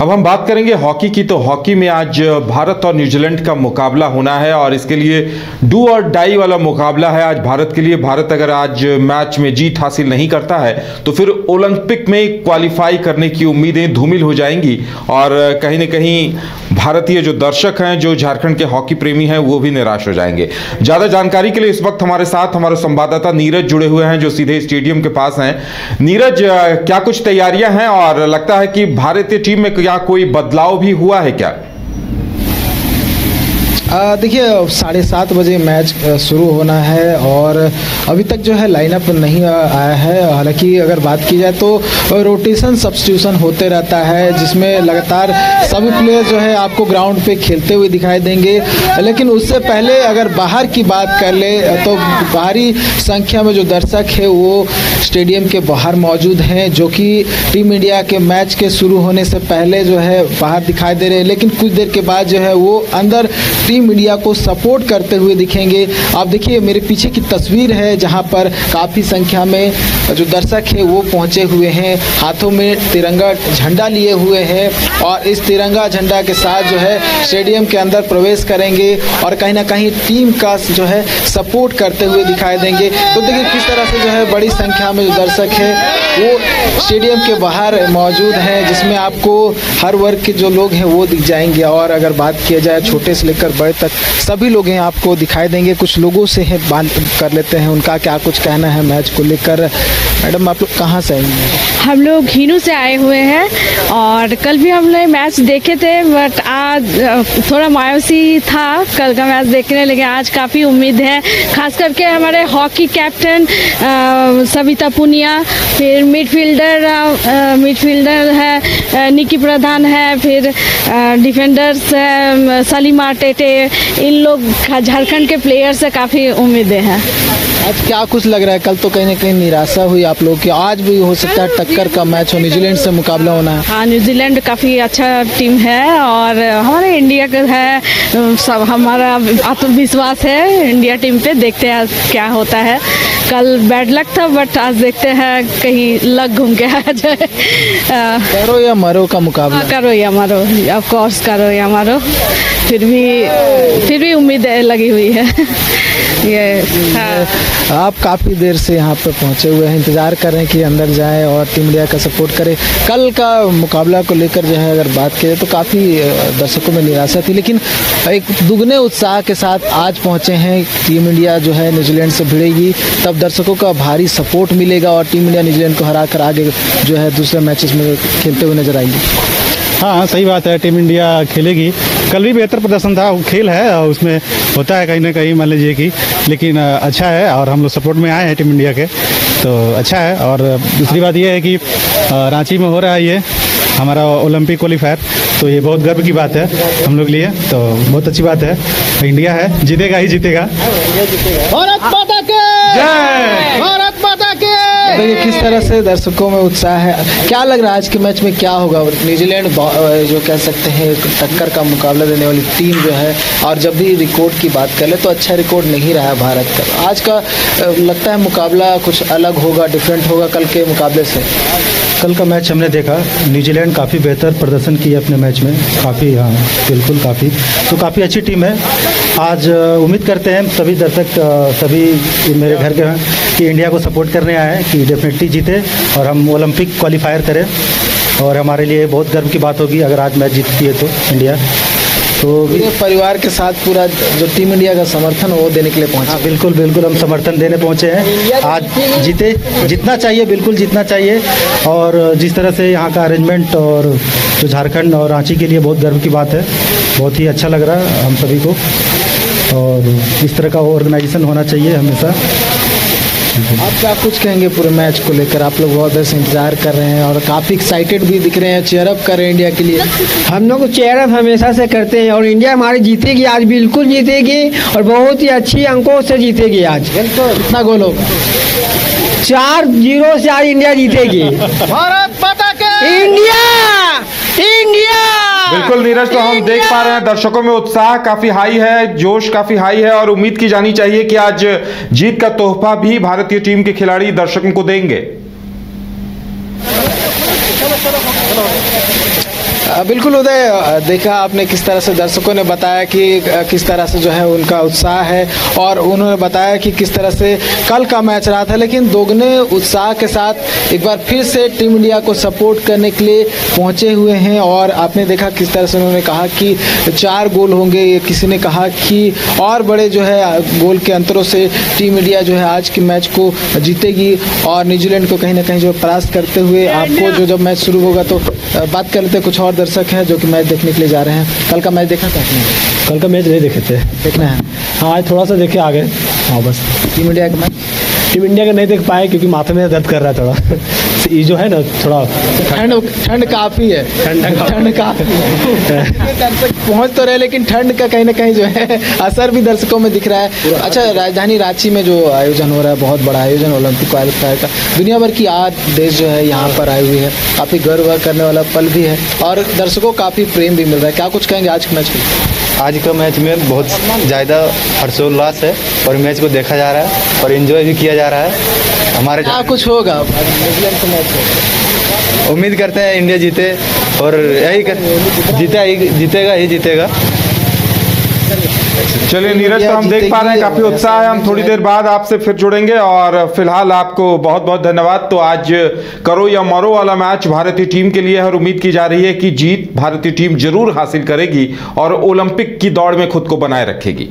अब हम बात करेंगे हॉकी की। तो हॉकी में आज भारत और न्यूजीलैंड का मुकाबला होना है और इसके लिए डू और डाई वाला मुकाबला है। आज भारत के लिए भारत अगर आज मैच में जीत हासिल नहीं करता है तो फिर ओलंपिक में क्वालिफाई करने की उम्मीदें धूमिल हो जाएँगी और कहीं ना कहीं भारतीय जो दर्शक हैं, जो झारखंड के हॉकी प्रेमी हैं, वो भी निराश हो जाएँगे। ज़्यादा जानकारी के लिए इस वक्त हमारे साथ हमारे संवाददाता नीरज जुड़े हुए हैं, जो सीधे स्टेडियम के पास हैं। नीरज क्या कुछ तैयारियाँ हैं और लगता है कि भारतीय टीम में क्या कोई बदलाव भी हुआ है क्या? देखिए, साढ़े सात बजे मैच शुरू होना है और अभी तक जो है लाइनअप नहीं आया है। हालाँकि अगर बात की जाए तो रोटेशन सब्सटीट्यूशन होते रहता है, जिसमें लगातार सभी प्लेयर जो है आपको ग्राउंड पे खेलते हुए दिखाई देंगे। लेकिन उससे पहले अगर बाहर की बात कर ले तो बाहरी संख्या में जो दर्शक है, वो स्टेडियम के बाहर मौजूद हैं, जो कि टीम इंडिया के मैच के शुरू होने से पहले जो है बाहर दिखाई दे रहे हैं। लेकिन कुछ देर के बाद जो है वो अंदर टीम इंडिया को सपोर्ट करते हुए दिखेंगे। आप देखिए, मेरे पीछे की तस्वीर है, जहाँ पर काफ़ी संख्या में जो दर्शक है वो पहुँचे हुए हैं, हाथों में तिरंगा झंडा लिए हुए हैं और इस तिरंगा झंडा के साथ जो है स्टेडियम के अंदर प्रवेश करेंगे और कहीं ना कहीं टीम का जो है सपोर्ट करते हुए दिखाई देंगे। तो देखिए किस तरह से जो है बड़ी संख्या में जो दर्शक है, वो स्टेडियम के बाहर मौजूद हैं, जिसमें आपको हर वर्ग के जो लोग हैं वो दिख जाएँगे और अगर बात किया जाए छोटे से लेकर बड़े तक, सभी लोग हैं आपको दिखाई देंगे, कुछ लोगों से हैं बात कर लेते हैं, उनका क्या कुछ कहना है मैच को लेकर। मैडम आप लोग कहाँ से आएँगे? हम लोग घीनू से आए हुए हैं और कल भी हम लोग मैच देखे थे बट आज थोड़ा मायूसी था कल का मैच देखने, लेकिन आज काफ़ी उम्मीद है। खास करके हमारे हॉकी कैप्टन सविता पुनिया, फिर मिडफील्डर मिडफील्डर है निकी प्रधान है, फिर डिफेंडर्स है सलीमा टेटे इन लोग झारखंड के प्लेयर से काफ़ी उम्मीदें हैं। आज क्या कुछ लग रहा है? कल तो कहीं ना कहीं निराशा हुई आप लोग की। आज भी हो सकता है टक्कर का मैच हो न्यूजीलैंड से मुकाबला होना है। हाँ न्यूजीलैंड काफ़ी अच्छा टीम है और हमारे इंडिया का है सब हमारा आत्मविश्वास है इंडिया टीम पे देखते हैं क्या होता है। कल बैड लक था बट आज देखते हैं कहीं लग घूम के आ जाए। करो या मरो का मुकाबला? हाँ, करो या मरो ऑफ़ कोर्स करो या मरो। फिर भी फिर भी उम्मीद लगी हुई है। ये हाँ। आप काफ़ी देर से यहाँ पे पहुँचे हुए हैं इंतज़ार कर रहे हैं कि अंदर जाए और टीम इंडिया का सपोर्ट करें। कल का मुकाबला को लेकर जो है अगर बात करें तो काफ़ी दर्शकों में निराशा थी, लेकिन एक दुगने उत्साह के साथ आज पहुँचे हैं टीम इंडिया जो है न्यूजीलैंड से भिड़ेगी। तब दर्शकों का भारी सपोर्ट मिलेगा और टीम इंडिया न्यूजीलैंड को हरा कर आगे जो है दूसरे मैचेस में खेलते हुए नज़र आएँगे। हाँ सही बात है, टीम इंडिया खेलेगी। कल भी बेहतर प्रदर्शन था, खेल है, उसमें होता है कहीं ना कहीं, मान लीजिए कि, लेकिन अच्छा है और हम लोग सपोर्ट में आए हैं टीम इंडिया के। तो अच्छा है। और दूसरी बात यह है कि रांची में हो रहा है ये हमारा ओलंपिक क्वालिफायर। तो ये बहुत गर्व की बात है हम लोग लिए। तो बहुत अच्छी बात है। इंडिया है जीतेगा ही जीतेगा। भारत माता के! तरह से दर्शकों में उत्साह है। क्या लग रहा है आज के मैच में क्या होगा? न्यूजीलैंड जो कह सकते हैं टक्कर का मुकाबला देने वाली टीम जो है, और जब भी रिकॉर्ड की बात कर ले तो अच्छा रिकॉर्ड नहीं रहा है भारत का। आज का लगता है मुकाबला कुछ अलग होगा डिफरेंट होगा कल के मुकाबले से? कल का मैच हमने देखा। न्यूजीलैंड काफ़ी बेहतर प्रदर्शन किया अपने मैच में। काफ़ी हाँ बिल्कुल काफ़ी। तो काफ़ी अच्छी टीम है। आज उम्मीद करते हैं सभी दर्शक सभी मेरे घर के कि इंडिया को सपोर्ट करने आए हैं कि डेफिनेटली जीते और हम ओलंपिक क्वालिफायर करें। और हमारे लिए बहुत गर्व की बात होगी अगर आज मैच जीतती है तो इंडिया। तो परिवार के साथ पूरा जो टीम इंडिया का समर्थन वो देने के लिए पहुँचे। हाँ, बिल्कुल बिल्कुल हम समर्थन देने पहुँचे हैं। आज जीते जितना चाहिए बिल्कुल जितना चाहिए। और जिस तरह से यहाँ का अरेंजमेंट और जो झारखंड और रांची के लिए बहुत गर्व की बात है बहुत ही अच्छा लग रहा है हम सभी को। और इस तरह का ऑर्गेनाइजेशन होना चाहिए हमेशा। आप क्या कुछ कहेंगे पूरे मैच को लेकर? आप लोग बहुत देर से इंतज़ार कर रहे हैं और काफ़ी एक्साइटेड भी दिख रहे हैं चेयरअप कर रहे हैं इंडिया के लिए। हम लोग चेयरअप हमेशा से करते हैं और इंडिया हमारी जीतेगी आज बिल्कुल जीतेगी और बहुत ही अच्छी अंकों से जीतेगी आज। कितना गोल होगा। चार ज़ीरो से आज इंडिया जीतेगी। भारत इंडिया! इंडिया। बिल्कुल नीरज तो हम देख पा रहे हैं दर्शकों में उत्साह काफ़ी हाई है जोश काफ़ी हाई है और उम्मीद की जानी चाहिए कि आज जीत का तोहफा भी भारतीय टीम के खिलाड़ी दर्शकों को देंगे। बिल्कुल उदय देखा आपने किस तरह से दर्शकों ने बताया कि किस तरह से जो है उनका उत्साह है और उन्होंने बताया कि किस तरह से कल का मैच रहा था लेकिन दोगुने उत्साह के साथ एक बार फिर से टीम इंडिया को सपोर्ट करने के लिए पहुँचे हुए हैं और आपने देखा किस तरह से उन्होंने कहा कि चार गोल होंगे किसी ने कहा कि और बड़े जो है गोल के अंतरों से टीम इंडिया जो है आज के मैच को जीतेगी और न्यूजीलैंड को कहीं ना कहीं जो परास्त करते हुए आपको जो जब मैच शुरू होगा तो बात कर लेते हैं कुछ और दर्शक हैं जो कि मैच देखने के लिए जा रहे हैं। कल का मैच देखा था आपने? कल का मैच नहीं देखे थे। देखना है। हाँ आज थोड़ा सा देखे आगे। हाँ बस। टीम इंडिया का मैच? टीम इंडिया का नहीं देख पाए क्योंकि माथे में दर्द कर रहा है थोड़ा। ये जो है ना थोड़ा ठंड ठंड काफ़ी है। ठंड का दर्शक पहुँच तो रहे लेकिन ठंड का कहीं ना कहीं जो है असर भी दर्शकों में दिख रहा है। अच्छा राजधानी रांची में जो आयोजन हो रहा है बहुत बड़ा आयोजन ओलंपिक क्वालिफायर का। दुनिया भर की आठ देश जो है यहाँ पर आई हुई है। काफ़ी गर्व करने वाला पल भी है और दर्शकों को काफ़ी प्रेम भी मिल रहा है। क्या कुछ कहेंगे आज के मैच लिए? आज का मैच में बहुत ज़्यादा हर्षोल्लास है और मैच को देखा जा रहा है और इन्जॉय भी किया जा रहा है। हमारे क्या कुछ होगा? उम्मीद करते हैं इंडिया जीते और यही कर, जीता ही जीतेगा ही जीतेगा। चलिए, नीरज तो हम देख पा रहे हैं, काफ़ी उत्साह है। हम थोड़ी देर बाद आपसे फिर जुड़ेंगे और फ़िलहाल आपको बहुत बहुत धन्यवाद। तो आज करो या मरो वाला मैच भारतीय टीम के लिए हर उम्मीद की जा रही है कि जीत भारतीय टीम ज़रूर हासिल करेगी और ओलंपिक की दौड़ में खुद को बनाए रखेगी।